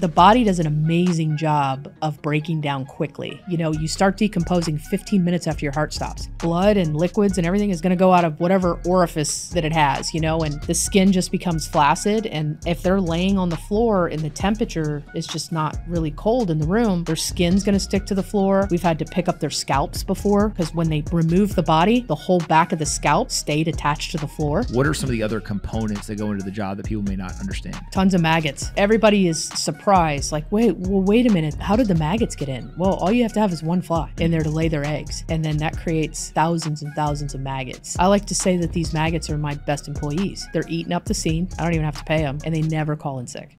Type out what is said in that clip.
The body does an amazing job of breaking down quickly. You know, you start decomposing 15 minutes after your heart stops. Blood and liquids and everything is going to go out of whatever orifice that it has, you know, and the skin just becomes flaccid. And if they're laying on the floor and the temperature is just not really cold in the room, their skin's going to stick to the floor. We've had to pick up their scalps before because when they remove the body, the whole back of the scalp stayed attached to the floor. What are some of the other components that go into the job that people may not understand? Tons of maggots. Everybody is surprised, like, wait, well, wait a minute. How did the maggots get in? Well, all you have to have is one fly in there to lay their eggs. And then that creates thousands and thousands of maggots. I like to say that these maggots are my best employees. They're eating up the scene. I don't even have to pay them, and they never call in sick.